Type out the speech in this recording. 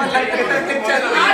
Ay, ¿qué estás escuchando?